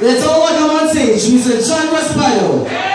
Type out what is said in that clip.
Let's all welcome on stage Mr. John Raspado.